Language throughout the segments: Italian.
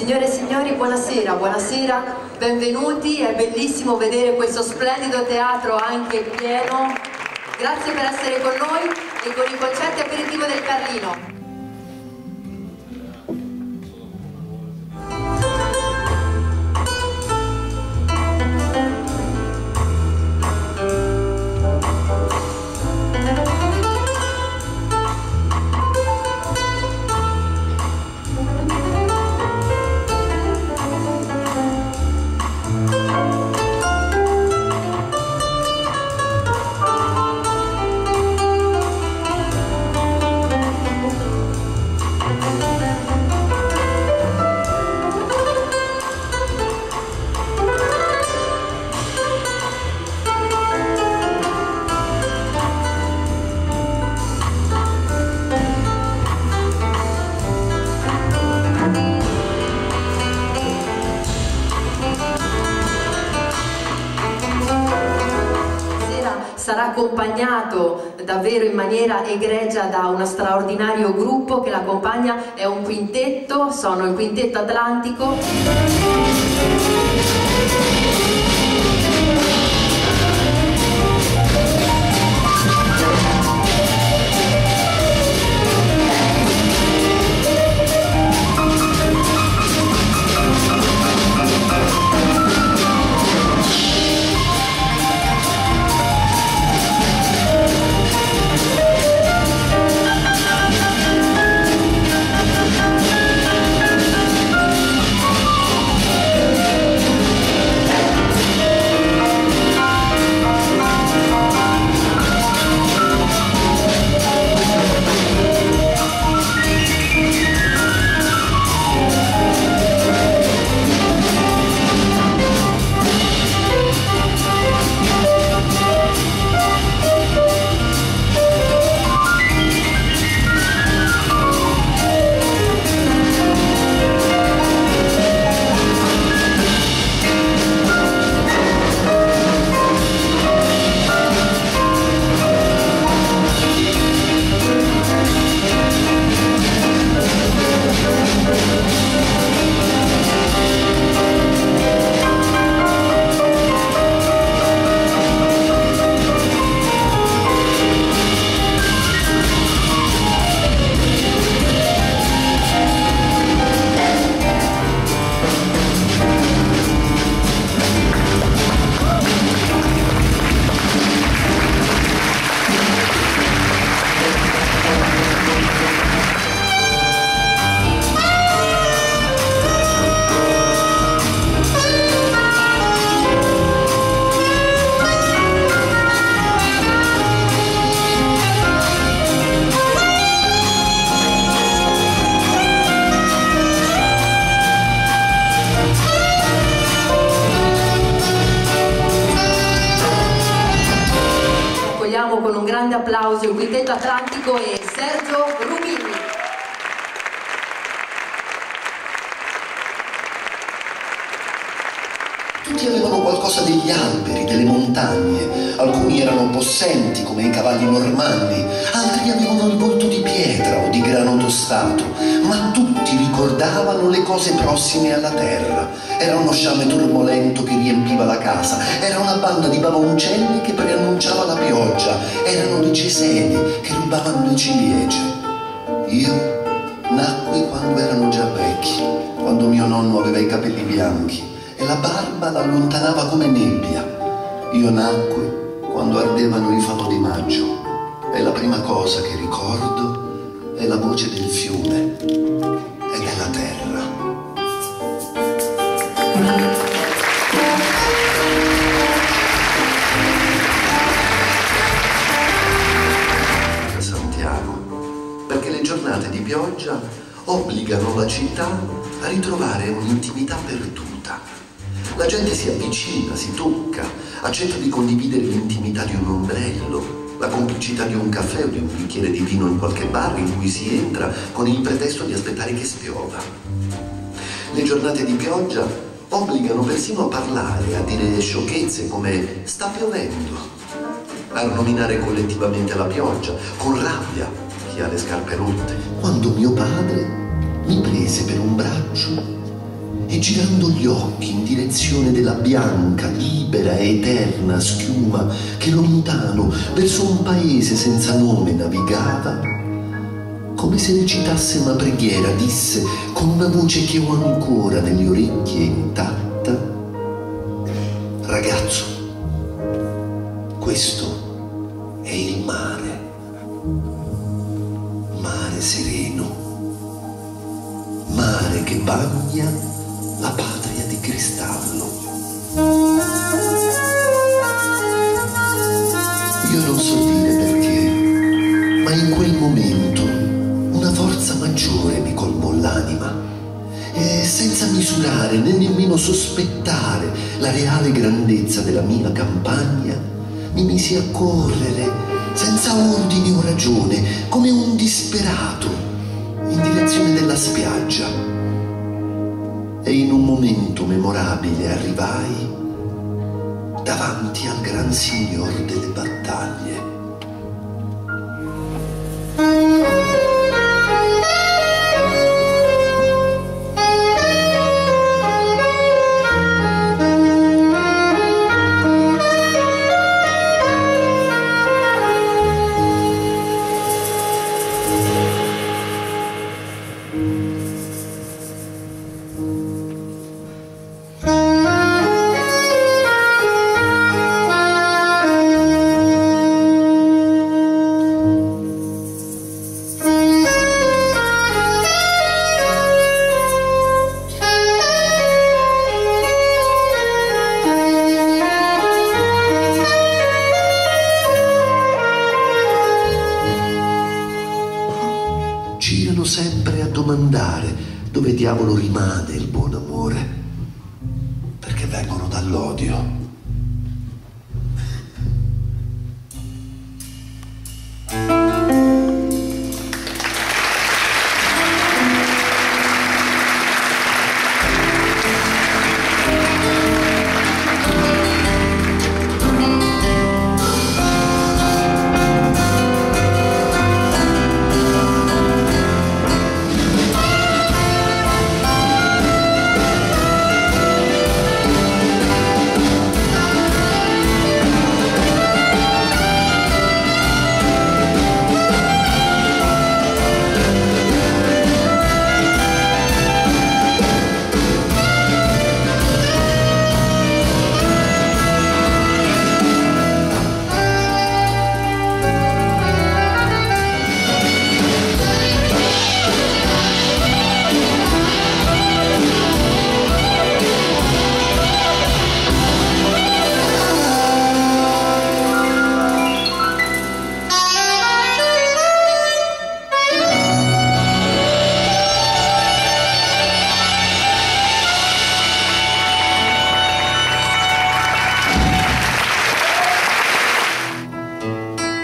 Signore e signori, buonasera, buonasera, benvenuti, è bellissimo vedere questo splendido teatro anche pieno. Grazie per essere con noi e con i concerti aperitivo del Carlino. Accompagnato davvero in maniera egregia da uno straordinario gruppo che l'accompagna, è un quintetto, sono il quintetto Atlantico. Il quintetto atlantico e Tutti avevano qualcosa degli alberi, delle montagne, alcuni erano possenti come i cavalli normanni, altri avevano il volto di pietra o di grano tostato, ma tutti ricordavano le cose prossime alla terra. Era uno sciame turbolento che riempiva la casa, era una banda di bavoncelli che preannunciava la pioggia, erano i ceseni che rubavano le ciliegie. Io nacqui quando erano già vecchi, quando mio nonno aveva i capelli bianchi e la barba l'allontanava come nebbia. Io nacqui quando ardevano i falò di maggio e la prima cosa che ricordo è la voce del fiume e della terra. Santiago, perché le giornate di pioggia obbligano la città a ritrovare un'intimità perduta la gente si avvicina, si tocca, accetta di condividere l'intimità di un ombrello, la complicità di un caffè o di un bicchiere di vino in qualche bar in cui si entra con il pretesto di aspettare che spiova. Le giornate di pioggia obbligano persino a parlare, a dire sciocchezze come sta piovendo, a nominare collettivamente la pioggia, con rabbia chi ha le scarpe rotte. Quando mio padre mi prese per un braccio e girando gli occhi in direzione della bianca, libera e eterna schiuma che lontano verso un paese senza nome navigava, come se recitasse una preghiera, disse con una voce che ho ancora nelle orecchie intatta, ragazzo, questo è il mare, mare sereno, mare che bagna cristallo. Io non so dire perché, ma in quel momento una forza maggiore mi colmò l'anima e senza misurare né nemmeno sospettare la reale grandezza della mia campagna, mi misi a correre senza ordine o ragione, come un disperato, in direzione della spiaggia e in un momento memorabile arrivai davanti al gran signor delle battaglie. Diavolo rimane il buon amore? Perché vengono dall'odio.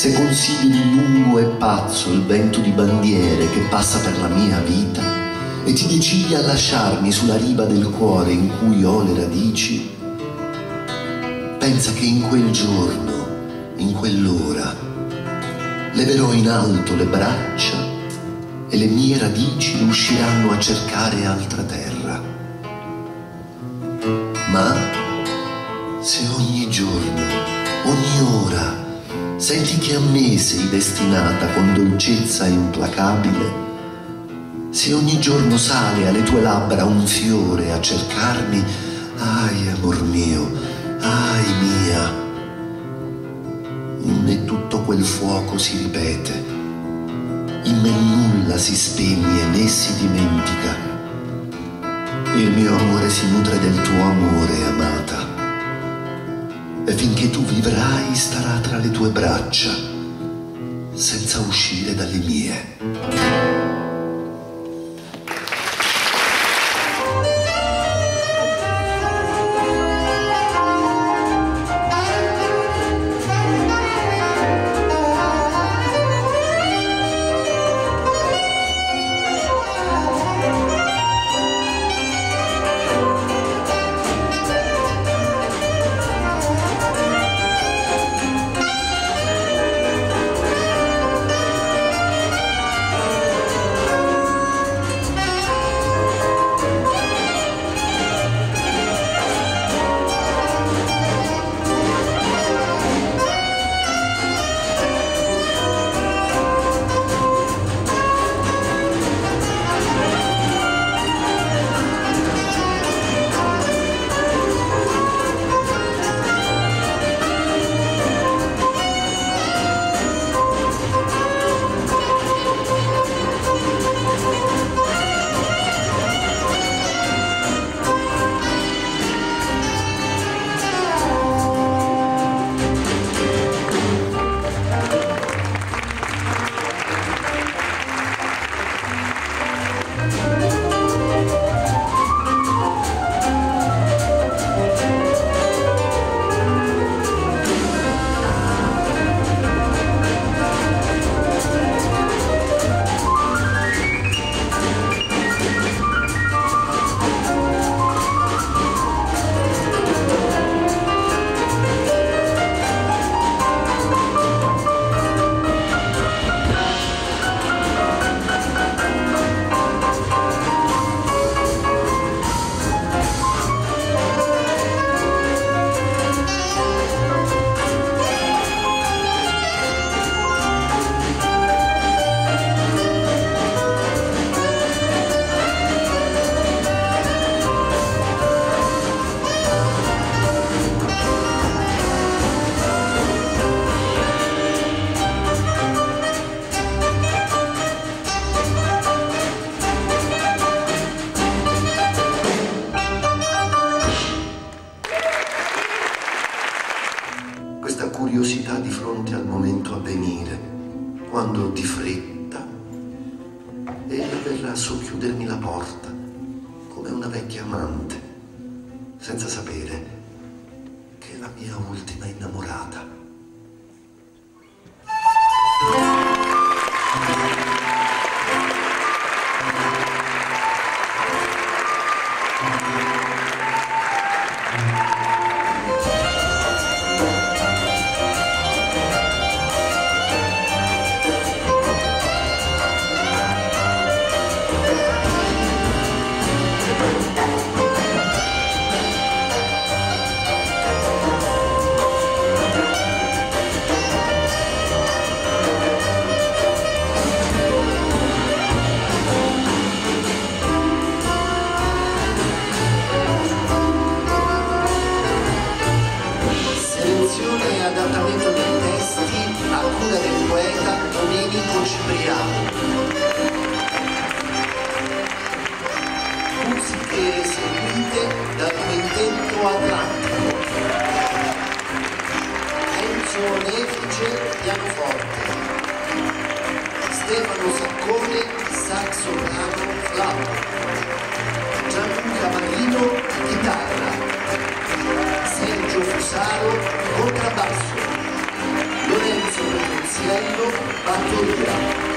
Se consideri lungo e pazzo il vento di bandiere che passa per la mia vita e ti decidi a lasciarmi sulla riva del cuore in cui ho le radici, pensa che in quel giorno, in quell'ora, leverò in alto le braccia e le mie radici usciranno a cercare altra terra. Ma se ogni giorno, ogni ora, Senti che a me sei destinata con dolcezza implacabile. Se ogni giorno sale alle tue labbra un fiore a cercarmi, ai amor mio, ai mia, in me tutto quel fuoco si ripete, in me nulla si spegne né si dimentica. Il mio amore si nutre del tuo amore, amata e finché tu vivrai starà tra le tue braccia, senza uscire dalle mie. Porta, come una vecchia amante, senza sapere che è la mia ultima innamorata. Stefano Saccone, saxo piano flauto, Gianluca Marino, chitarra, Sergio Fusaro, contrabbasso, Lorenzo Potenziello, batteria.